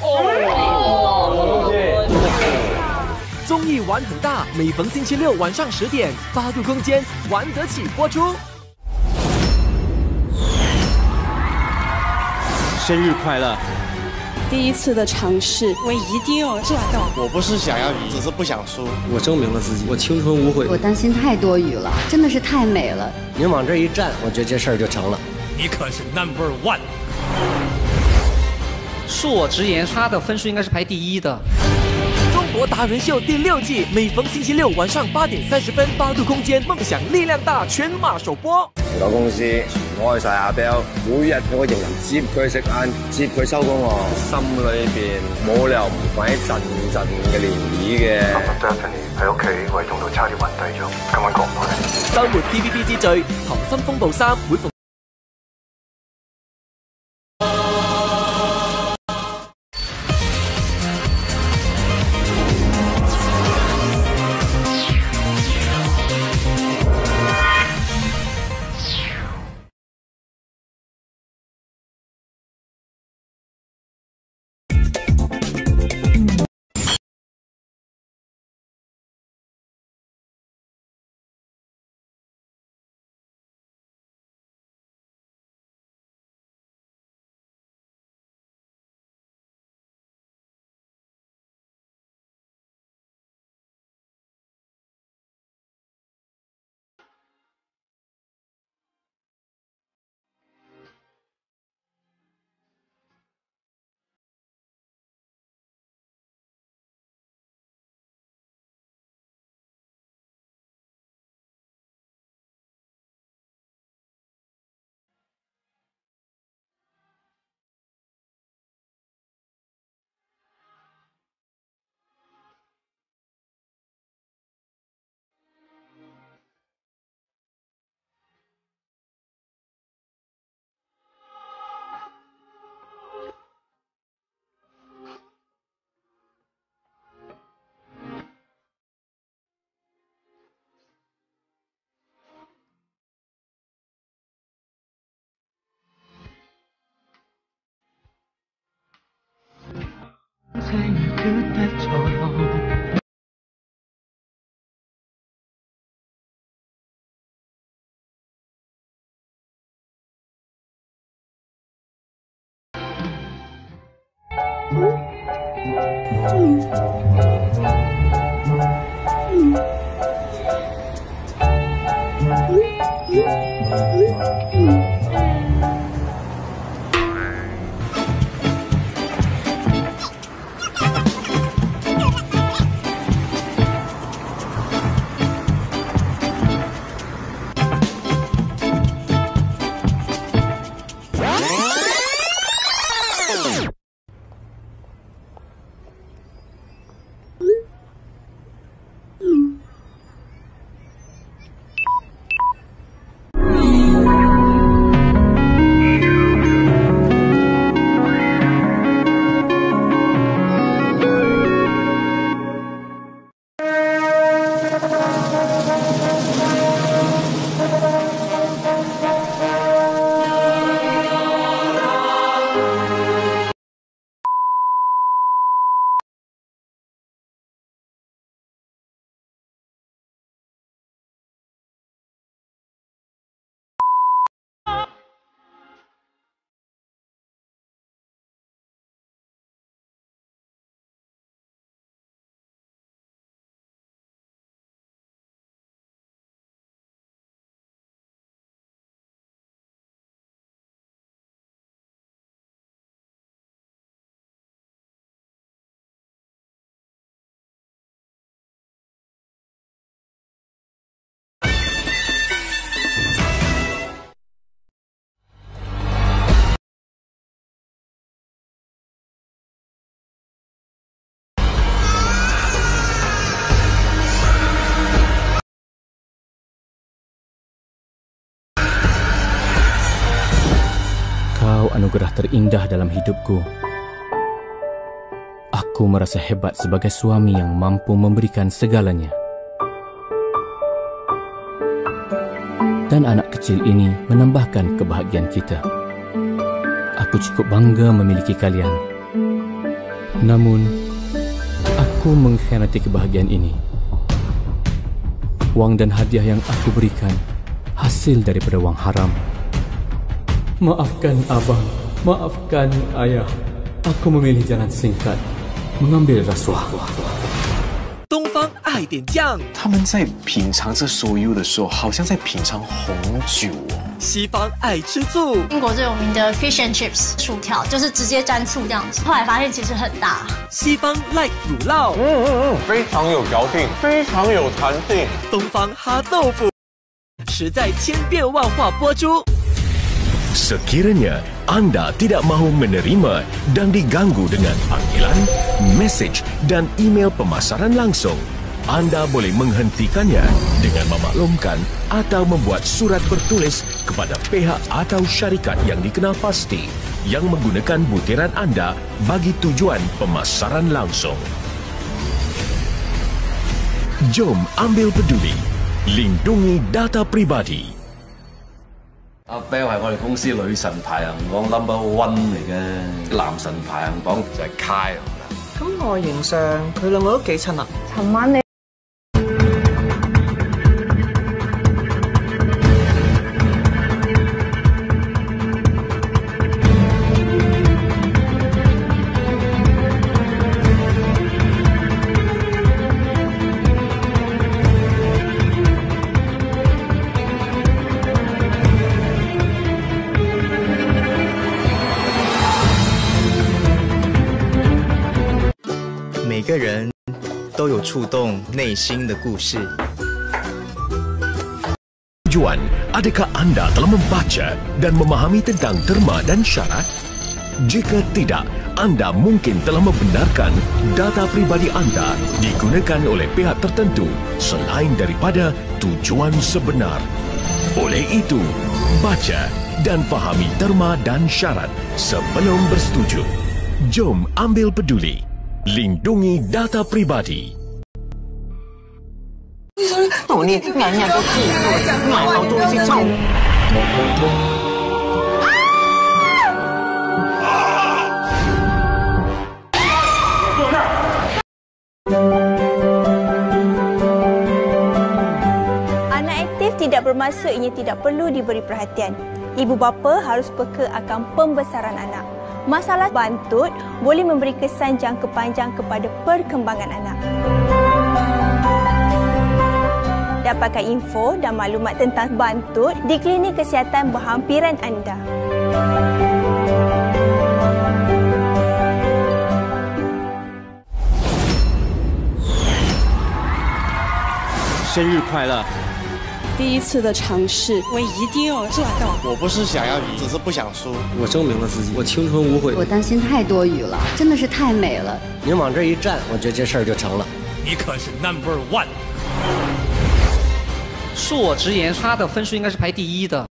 哦，对。综艺玩很大，每逢星期六晚上十点，八度空间玩得起播出。生日快乐！第一次的尝试，我一定要做到。我不是想要赢，只是不想输。我证明了自己，我青春无悔。我担心太多余了，真的是太美了。您往这一站，我觉得这事儿就成了。你可是 number one。恕我直言，他的分数应该是排第一的。中国达人秀第六季，每逢星期六晚上八点三十分，八度空间《梦想力量大》全马首播。我公司全爱晒阿 l 每日我仍然接佢食晏，接佢收工哦。心里边冇理由唔摆一阵阵嘅涟漪嘅。p h n e 喺屋企胃痛到差啲晕低咗，今晚过唔来。周末 t v B 之最《溏心风暴三》会逢。嗯。anugerah terindah dalam hidupku. Aku merasa hebat sebagai suami yang mampu memberikan segalanya. Dan anak kecil ini menambahkan kebahagiaan kita. Aku cukup bangga memiliki kalian. Namun, aku mengkhianati kebahagiaan ini. Wang dan hadiah yang aku berikan hasil daripada wang haram. “Maafkan abang, maafkan ayah, aku memilih jalan singkat, mengambil rasuah.” 东方爱点酱，他们在品尝这所有的时候，好像在品尝红酒哦。西方爱吃醋，英国最有名的 fish and chips，薯条就是直接沾醋这样子。后来发现其实很大。西方 like 乳酪，嗯嗯嗯，非常有嚼劲，非常有弹性。东方哈豆腐，实在千变万化，播出。Sekiranya anda tidak mahu menerima dan diganggu dengan panggilan, mesej dan email pemasaran langsung, anda boleh menghentikannya dengan memaklumkan atau membuat surat bertulis kepada pihak atau syarikat yang dikenal pasti yang menggunakan butiran anda bagi tujuan pemasaran langsung. Jom ambil peduli. Lindungi data pribadi. 阿 b e l l 系我哋公司女神排行榜 number one 嚟嘅。男神排行榜就系 Kyle。咁外形上，佢两个都几衬啊。昨晚你。都有触动内心的故事。 Tujuan, adakah anda telah membaca dan memahami tentang terma dan syarat? Jika tidak, anda mungkin telah membenarkan data pribadi anda digunakan oleh pihak tertentu selain daripada tujuan sebenar. Oleh itu, baca dan fahami terma dan syarat sebelum bersetuju. Jom ambil peduli. Lindungi data pribadi. 我呢，年日都知道，埋口都识做。 Anak aktif tidak bermaksud ia tidak perlu diberi perhatian. Ibu bapa harus peka akan pembesaran anak. Masalah bantut boleh memberi kesan jangka panjang kepada perkembangan anak. 得把卡 info 及 malumat tentang bantut di klinik kesihatan berhampiran anda。生日快乐！第一次的尝试，我一定要做到。我不是想要赢，只是不想输。我证明了自己，我青春无悔。我担心太多余了，真的是太美了。您往这一站，我觉得这事儿就成了。你可是 number one。恕我直言，他的分数应该是排第一的。